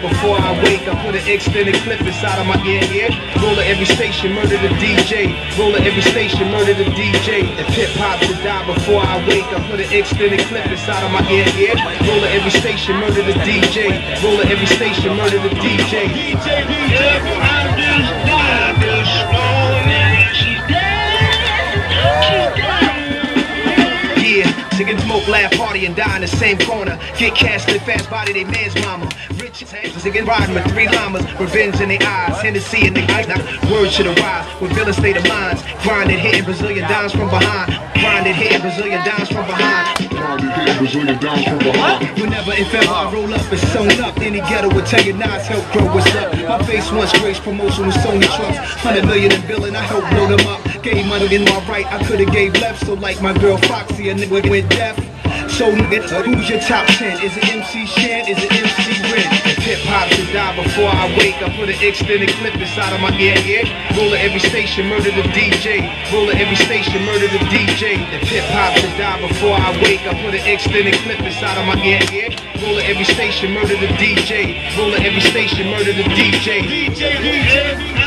before I wake. I put an extended clip inside of my ear, yeah. Roll at every station, murder the DJ. Roll at every station, murder the DJ. If hip hop should die before I wake, I put an extended clip inside of my ear, yeah. Roll at every station, murder the DJ. Roll at every station, murder the DJ. DJ, DJ, same corner. Get cash, live fast, body, they man's mama. Rich hands, again riding with three llamas. Revenge in their eyes, Hennessy in the eyes. Now, words should arise with villain state of minds. Grinded, hitting Brazilian dimes from behind. Grinded, hitting Brazilian dimes from behind. Grinded, hitting Brazilian dimes from behind. Whenever if ever I roll up, it's sewn up. Any ghetto would tell you Nas help grow what's up. My face once graced promotion with Sony trucks. Hundred million in billing, I helped blow them up. Gave money in my right, I could've gave left. So like my girl Foxy, a nigga went deaf. So nigga, who's your top 10? Is it MC Shan? Is it MC Ren? Hip hop should die before I wake, I put an extended clip inside of my ear, yeah. Roll every station, murder the DJ. Roll every station, murder the DJ. Hip hop should die before I wake, I put an extended clip inside of my ear, yeah. Roll every station, murder the DJ. Roll every station, murder the DJ. DJ, DJ,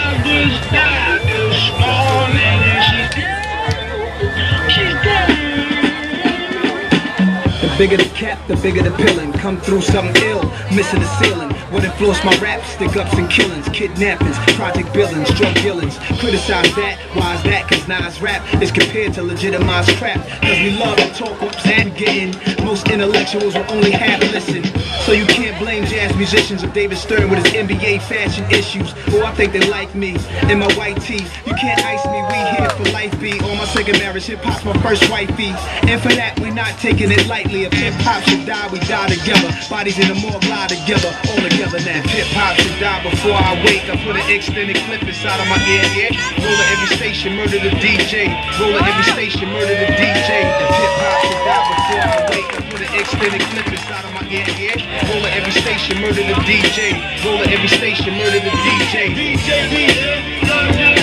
The bigger the cap, the bigger the pillin'. Come through something ill, missing the ceiling. What influenced my rap? Stick ups and killings, kidnappings, project billings, drug dealings. Criticize that, why is that? Cause Nas rap is compared to legitimized crap. Cause we love to talk ups and getting. Intellectuals will only half listen. So you can't blame jazz musicians of David Stern with his NBA fashion issues. Oh, I think they like me and my white teeth. You can't ice me, we here for life be. On my second marriage, hip hop's my first wifey. And for that, we're not taking it lightly. If hip hop should die, we die together. Bodies in the morgue lie together, all together now. Hip hop should die before I wake, I put an extended clip inside of my ear, yeah. Roll at every station, murder the DJ. Roll at every station, murder the DJ. Hip hop should die inside of my ear. Roll at every station, murder the DJ. Roll at every station, murder the DJ. DJ, Since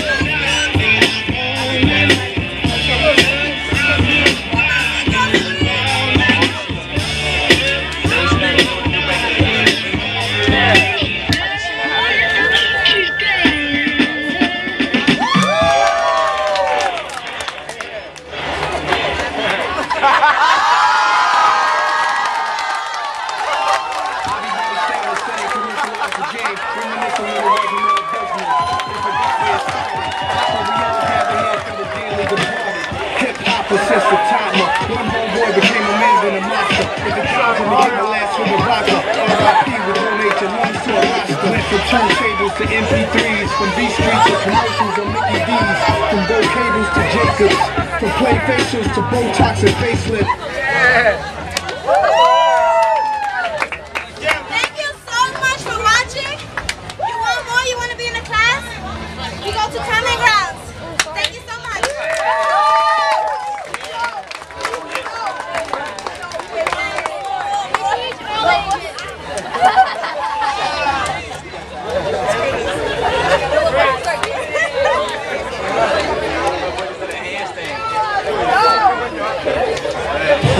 one homeboy became a man and a monster. If the trials and became the last the vodka, RIP with no nature, lungs to a roster. Went from turntables to MP3s, from Beat Street to commercials on Mickey D's, from gold cables to Jacobs, from play facials to Botox and facelift. Thank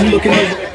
I'm looking over.